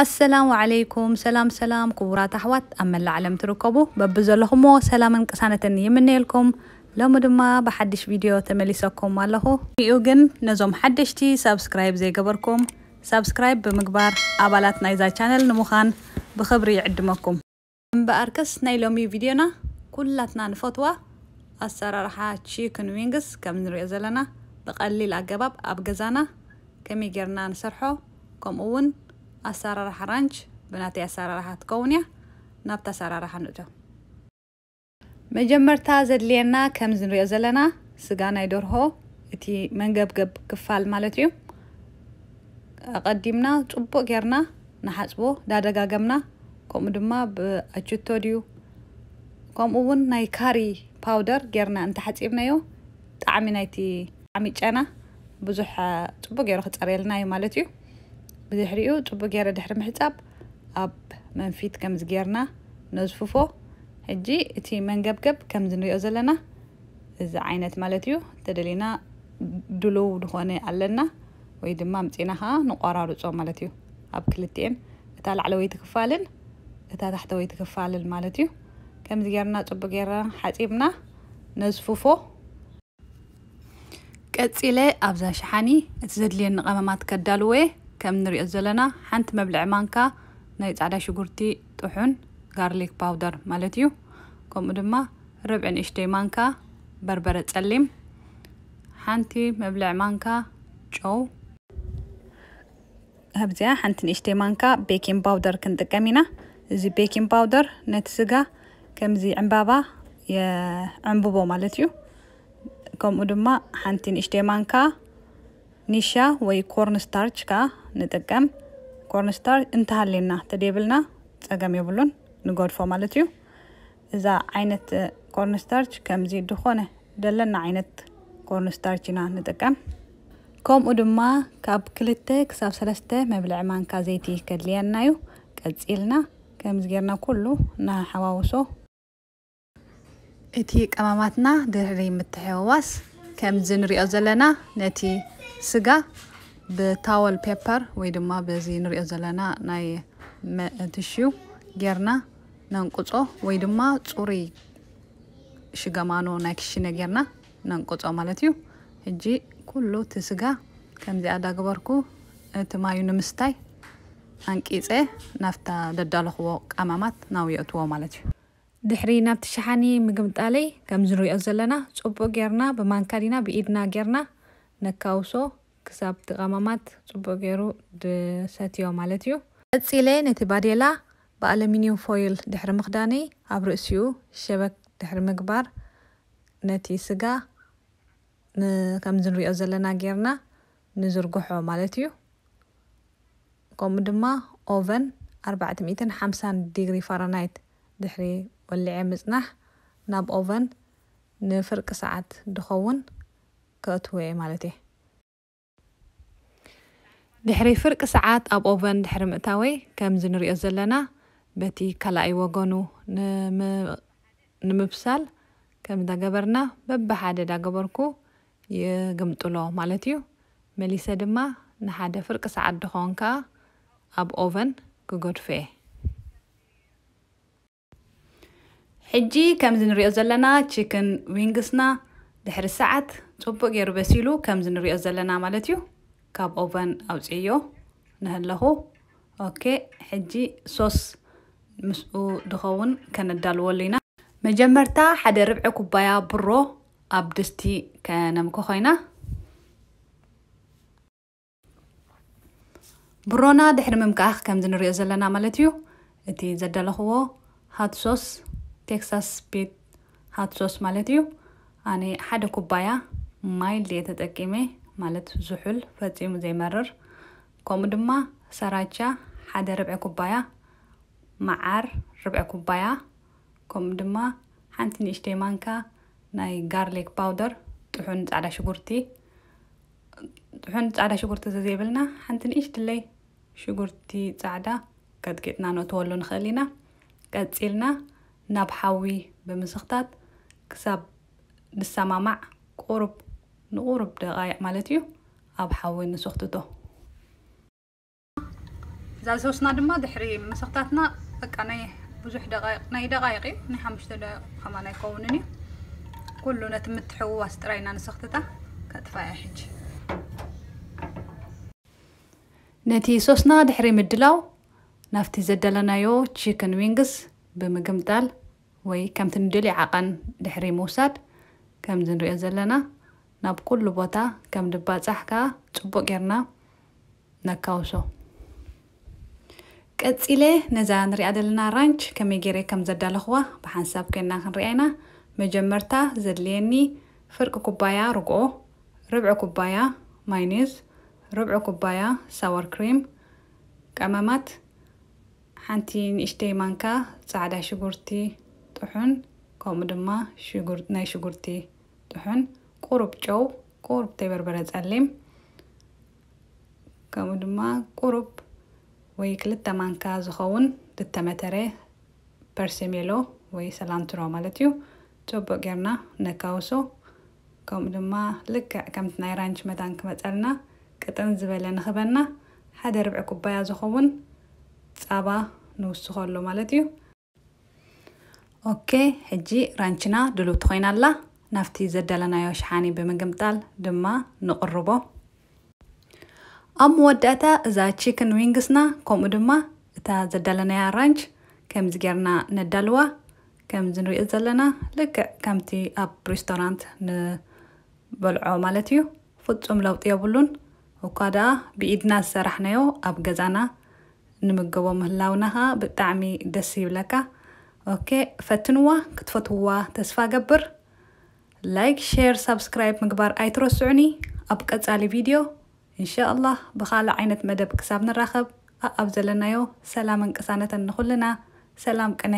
ኣሰላሙ ዓለይኩም ሰላም ሰላም ክቡራት ኣሕዋት ኣብ መላእ ዓለም ትርከቡ በቢ ዘለኹሞ ሰላምን ቅሳነትን ይምነየልኩም ሎሚ ድማ ብሓድሽ ቪድዮ ተመሊሰኩም ኣለኹ ይኡ ግን ነዞም ሓደሽቲ ሳብስክራይብ ዘይገበርኩም ሳብስክራይብ ብምግባር ኣባላት ናይዛ ቻነል ንምዃን ብክብሪ ይዕድመኩም እምበኣርከስ ናይ ሎሚ ቪድዮና ኩላትና ንፈትዋ ኣሰራርሓ ቺክን ዊንግስ ከም ንሪኦ ዘለና ብቐሊል ኣገባብ ኣብ ገዛና ከመይ ጌርና ንሰርሖ ከምኡ እውን ኣሰራርሓ ራንች ብናተይ ኣሰራርሓ ትከውን እያ ናብቲ ኣሰራርሓ ንእቶ መጀመርታ ዘድልየና ከምዚ ንሪኦ ዘለና ስጋ ናይ ደርሆ እቲ መንገብገብ ክፋል ማለት እዩ ቀዲምና ፅቡቅ ጌርና ንሓፅቦ ዳደጋገምና ከምኡ ድማ ብኣችቶ ድዩ ከምኡ እውን ናይ ካሪ ፓውደር ጌርና እንተሓፂብናዮ ጣዕሚ ናይቲ ጣዕሚ ጨና ብዙሕ ፅቡቅ ገይሩ ክፀርየልና እዩ ማለት እዩ ብድሕሪኡ ፅቡቅ ገይረ ድሕሪ ምሕፃብ ኣብ መንፊት ከምዚ ጌርና ነዝፍፎ ሕጂ እቲ መንገብገብ ከምዚ ንሪኦ ዘለና እዚ ዓይነት ማለት እዩ ተደሊና ድልው ድኾነ ኣለና ወይ ድማ ምፂና ከዓ ንቆራርፆ ማለት እዩ ኣብ ክልቲአን እታ ላዕለወይቲ ክፋልን እታ ታሕተወይቲ ክፋልን ማለት እዩ ከምዚ ጌርና ፅቡቅ ጌርና ሓፂብና ነዝፍፎ ቀፂለ ኣብዛ ሸሓኒ እቲ ዘድልየኒ ቀመማት ከዳልወ ከም ንሪኦ ዘለና ሓንቲ መብልዒ ማንካ ናይ ፃዕዳ ሽጉርቲ ጥሑን garlic powder ማለት እዩ። ከምኡ ድማ ርብዒ ንእሽተይ ማንካ በርበረ ፀሊም ሓንቲ መብልዒ ማንካ ጨው። ኣብዚኣ ሓንቲ ንእሽተይ ማንካ baking powder ክንጥቀም ኢና። እዚ baking powder ነቲ ስጋ ከምዚ ዕምባባ የዕንብቦ ማለት እዩ። ከምኡ ድማ ሓንቲ ንእሽተይ ማንካ ኒሻ ወይ cornstarch ከዓ ንጥቀም cornstarch እንተሃልየና ተደብልና ፀገም የብሉን ንገድፎ ማለት እዩ። እዛ ዓይነት cornstarch ከምዚ ድኾነ ደለና ዓይነት cornstarch ኢና ንጥቀም ከምኡ ድማ ካብ ክልተ ክሳብ ሰለስተ መብልዒ ማንካ ዘይቲ ከድልየና እዩ። ቀፂልና ከምዚ ጌርና ኩሉ እናሓዋውሶ። እቲ ቀመማትና ድሕሪ ምትሕውዋስ ከምዚ ንሪኦ ዘለና ነቲ ስጋ ብ towel paper ወይ ድማ በዚ ንሪኦ ዘለና ናይ tissue ጌርና ነንቁፆ ወይ ድማ ፅሩይ ሽገማኖ ናይ ክሽነ ጌርና ነንቁፆ ማለት እዩ። ሕጂ ኩሉ እቲ ስጋ ከምዚኣ ዳገበርኩ እቲ ማዩ ንምስታይ ኣንቂፀ ናፍታ ደዳለኽዎ ቀመማት ናውየእትዎ ማለት እዩ። ድሕሪ ናብቲ ሸሓኒ ምግምጣለይ ከምዚ ንሪኦ ዘለና ፅቡቅ ጌርና ብማንካ ዲና ብኢድና ጌርና ነካውሶ ክሳብ እቲ ቀመማት ፅቡቅ ገይሩ ድሰትዮ ማለት እዩ ቀፂለ ነቲ ባዴላ ብኣለሚኒየም ፎይል ድሕሪ ምክዳነይ ኣብ ርእሲኡ ሸበክ ድሕሪ ምግባር ነቲ ስጋ ከምዚ ንሪኦ ዘለና ጌርና ንዝርግሖ ማለት እዩ ከምኡ ድማ ኦቨን 450 ዲግሪ ፋራናይት ድሕሪ ወሊዐ ምፅናሕ ናብ ኦቨን ንፍርቂ ሰዓት ድኸውን ከእትወ ማለት እየ ድሕሪ ፍርቂ ሰዓት ኣብ oven ድሕሪ ምእታወይ ከምዚ ንሪኦ ዘለና በቲ ካልኣይ ወገኑ ንምብሳል ከም ዳገበርና በብሓደ ዳገበርኩ ይግምጥሎ ማለት እዩ። መሊሰ ድማ ንሓደ ፍርቂ ሰዓት ድኸውን ከዓ ኣብ oven ክገድፎ እየ ሕጂ ከምዚ ንሪኦ ዘለና chicken wings ና ድሕሪ ሰዓት ፅቡቅ ገይሩ ከምዚ ንሪኦ ዘለና ማለት እዩ ካብ ኦቨን ኣውፅዮ ንህለኹ ኦኬ ሕጂ ሶስ ምስኡ ድኸውን ከነዳልወሉ ኢና መጀመርታ ሓደ ርብዒ ኩባያ ብሮ ኣብ ድስቲ ከነምኮ ኮይና ብሮና ድሕሪ ምምቃኽ ከምዚ ንሪኦ ዘለና ማለት እዩ እቲ ዘዳለኽዎ ሃት ሶስ ቴክሳስ ቤት ሃት ሶስ ማለት እዩ ኣነ ሓደ ኩባያ ማይ ድየ ተጠቂመ ማለት ዝሑል ፈፂሙ ዘይመርር ከምኡ ድማ ሰራቻ ሓደ ርብዒ ኩባያ መዓር ርብዒ ኩባያ ከምኡ ድማ ሓንቲ ንእሽተይ ማንካ ናይ ጋርሊክ ፓውደር ጥሑን ፃዕዳ ሽጉርቲ ጥሑን ፃዕዳ ሽጉርቲ ተዘይብልና ሓንቲ ንእሽትለይ ሽጉርቲ ፃዕዳ ቀጥቂጥና ነእትወሉ ንኽእል ኢና ቀፂልና ናብ ሓዊ ብምስክታት ክሳብ ንሰማማዕ ቁሩብ ንቁሩብ ደቃይቅ ማለት እዩ። ኣብ ሓዊ ንስክትቶ እዛ ሶስና ድማ ድሕሪ መሰክታትና በቃ ናይ ብዙሕ ደቃይቅ ናይ ደቃይቂ ናይ ሓሙሽተ ደቂቕ ከማን ኣይከውንን እዩ። ኩሉ ነቲ ምትሕውዋስ ጥራይና ንሰክትታ ከጥፋያ ሕጂ ነቲ ሶስና ድሕሪ ምድላው ናብቲ ዘደለናዮ chicken wings ብምግምጣል ወይ ከምቲ ንደልዩ ዓቐን ድሕሪ ምውሳድ ከምዚ ንሪኦ ዘለና ናብ ኩሉ ቦታ ከም ዝባፃሕ ከዓ ፅቡቅ ጌርና ነካውሶ። ቀፂለ ነዛ ንሪኣ ዘለና ranch ከመይ ገይረ ከም ዘዳለኽዋ ብሓንሳብ ኮይና ክንሪኣ ኢና። መጀመርታ ዘድልየኒ ፍርቂ ኩባያ ርግኦ ርብዒ ኩባያ ማይኒዝ ርብዒ ኩባያ sour cream ቀመማት ሓንቲ ንእሽተይ ማንካ ፃዕዳ ሽጉርቲ ጥሑን ከምኡ ድማ ናይ ሽጉርቲ ጥሑን ቁሩብ ቁሩብ ተይበርበረ ፀሊም ከምኡ ድማ ቁሩብ ወይ ክልተ ማንካ ዝኸውን ዝተመተረ ፐርሴሜሎ ወይ cilantro ማለት እዩ። ፅቡቅ ጌርና ነካውሶ። ከምኡ ድማ ልክዕ ከምቲ ናይ ranch መዳን ክመፀልና ቅጥን ዝበለ ንክበና ሓደ ርብዒ ኩባያ ዝኸውን ፃባ ንውስኸሉ ማለት እዩ። okay ሕጂ ranch ና ድልውቲ ኮይና ኣላ ናብቲ ዘደለናዮ ሸሓኒ ብምግምጣል ድማ ንቕርቦ። ኣብ መወዳእታ እዛ chicken wings ና ከምኡ ድማ እታ ዘዳለናያ ranch ከምዚ ጌርና ነዳልዋ ከምዚ ንሪኦ ዘለና ልክዕ ከምቲ ኣብ ሬስቶራንት ንበልዖ ማለት እዩ። ፍፁም ለውጢ የብሉን። እኳ ደኣ ብኢድና ዝሰራሕናዮ ኣብ ገዛና ንምገቦ ምህላውና ከዓ ብጣዕሚ ደስ ይብለካ። okay ፈትንዋ ክትፈትውዋ ተስፋ ገብር ላይክ ሼር ሳብስክራይብ ምግባር ኣይትረስዑኒ ኣብ ቀፃሊ ቪድዮ እንሻ ኣላህ ብካልእ ዓይነት መደብ ክሳብ ንራኸብ ኣብ ዘለናዮ ሰላምን ቅሳነትን ንኩልና ሰላም ቅነ